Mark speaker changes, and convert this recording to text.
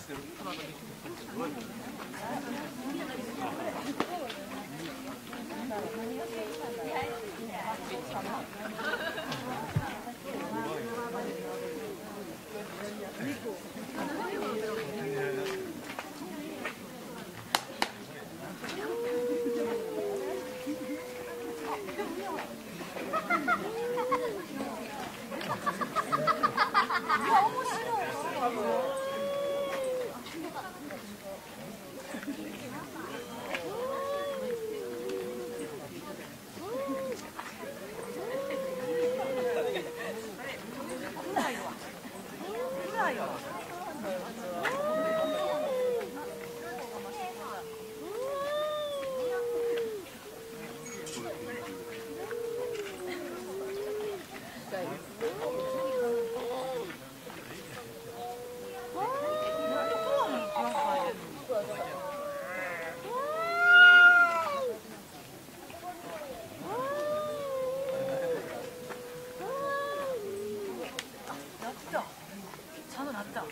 Speaker 1: 面白い。いよ。
Speaker 2: 찾아놨다.